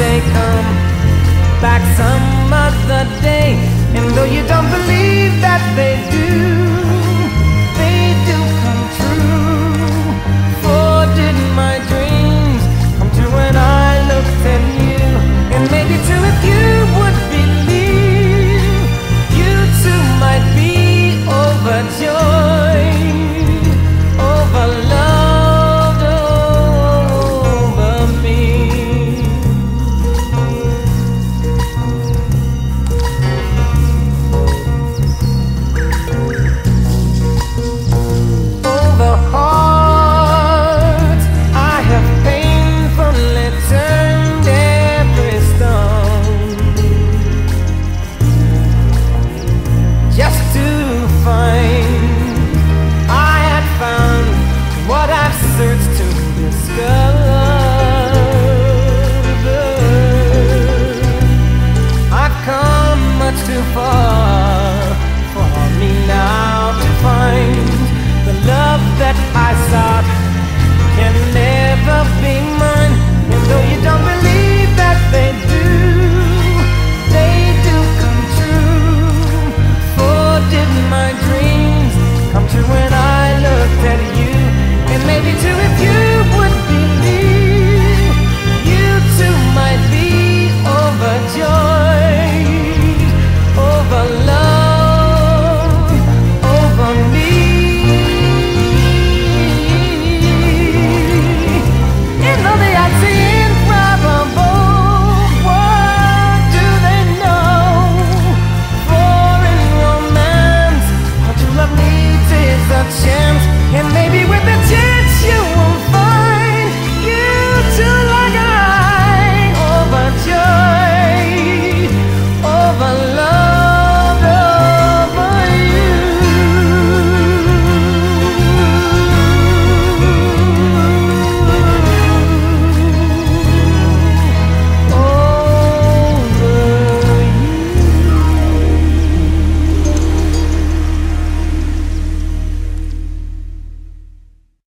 say come back some other day. And though you don't believe that they do. too far for me now to find.